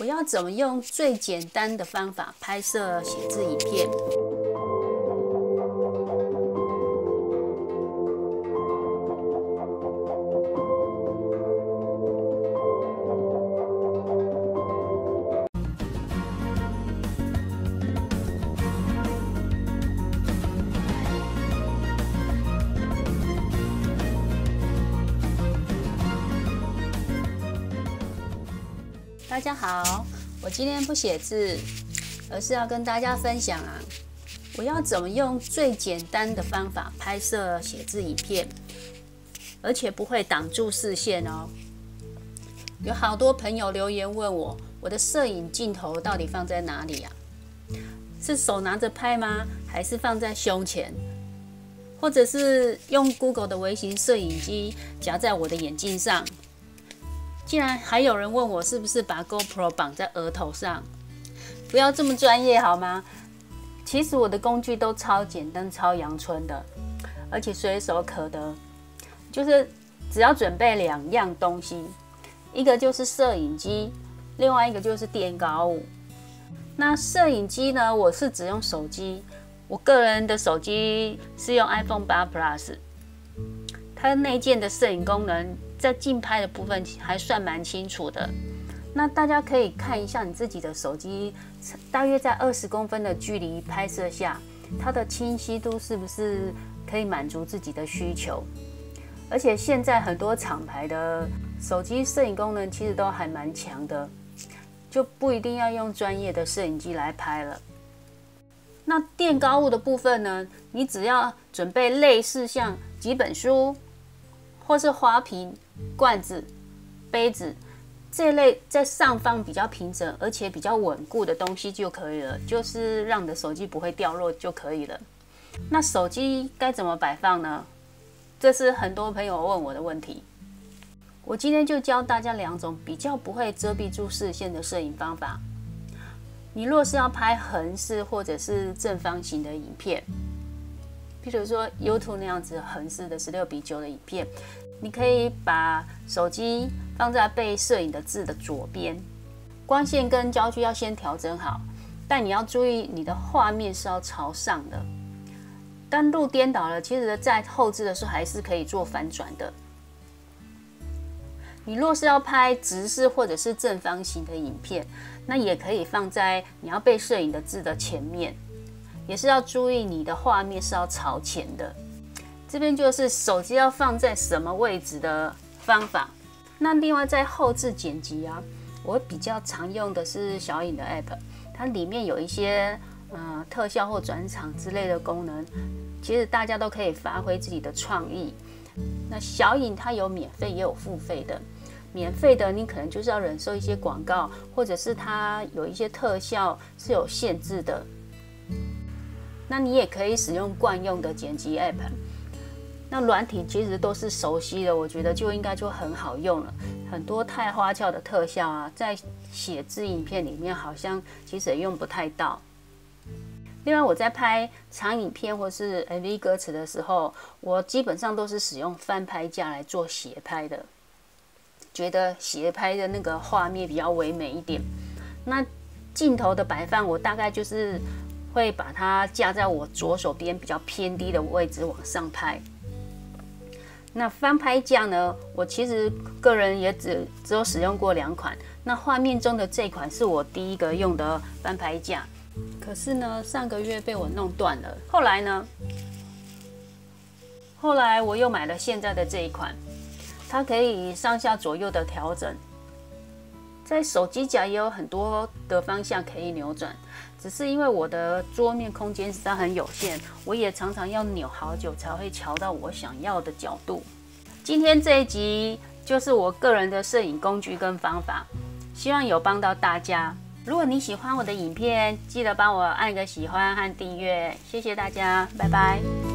我要怎么用最简单的方法拍摄写字影片？大家好，我今天不写字，而是要跟大家分享啊，我要怎么用最简单的方法拍摄写字影片，而且不会挡住视线哦。有好多朋友留言问我，我的摄影镜头到底放在哪里呀？是手拿着拍吗？还是放在胸前？或者是用 Google 的微型摄影机夹在我的眼镜上？竟然还有人问我是不是把 GoPro 绑在额头上？不要这么专业好吗？其实我的工具都超简单、超阳春的，而且随手可得。就是只要准备两样东西，一个就是摄影机，另外一个就是电高物。那摄影机呢？我是只用手机，我个人的手机是用 iPhone 八 Plus，它内建的摄影功能。在竞拍的部分还算蛮清楚的，那大家可以看一下你自己的手机，大约在二十公分的距离拍摄下，它的清晰度是不是可以满足自己的需求？而且现在很多厂牌的手机摄影功能其实都还蛮强的，就不一定要用专业的摄影机来拍了。那垫高物的部分呢？你只要准备类似像几本书。或是花瓶、罐子、杯子这类在上方比较平整而且比较稳固的东西就可以了，就是让你的手机不会掉落就可以了。那手机该怎么摆放呢？这是很多朋友问我的问题。我今天就教大家两种比较不会遮蔽住视线的摄影方法。你若是要拍横式或者是正方形的影片。譬如说 YouTube 那样子横式的十六比九的影片，你可以把手机放在被摄影的字的左边，光线跟焦距要先调整好，但你要注意你的画面是要朝上的。当路颠倒了，其实在后置的时候还是可以做反转的。你若是要拍直视或者是正方形的影片，那也可以放在你要被摄影的字的前面。也是要注意你的画面是要朝前的，这边就是手机要放在什么位置的方法。那另外在后置剪辑啊，我比较常用的是小影的 App，它里面有一些呃特效或转场之类的功能，其实大家都可以发挥自己的创意。那小影它有免费也有付费的，免费的你可能就是要忍受一些广告，或者是它有一些特效是有限制的。那你也可以使用惯用的剪辑 App，那软体其实都是熟悉的，我觉得就应该就很好用了。很多太花俏的特效啊，在写字影片里面好像其实也用不太到。另外，我在拍长影片或是 MV 歌词的时候，我基本上都是使用翻拍架来做斜拍的，觉得斜拍的那个画面比较唯美一点。那镜头的摆放，我大概就是。会把它架在我左手边比较偏低的位置往上拍。那翻拍架呢？我其实个人也只只有使用过两款。那画面中的这款是我第一个用的翻拍架，可是呢上个月被我弄断了。后来呢？后来我又买了现在的这一款，它可以上下左右的调整。在手机架也有很多的方向可以扭转，只是因为我的桌面空间实在很有限，我也常常要扭好久才会调到我想要的角度。今天这一集就是我个人的摄影工具跟方法，希望有帮到大家。如果你喜欢我的影片，记得帮我按个喜欢和订阅，谢谢大家，拜拜。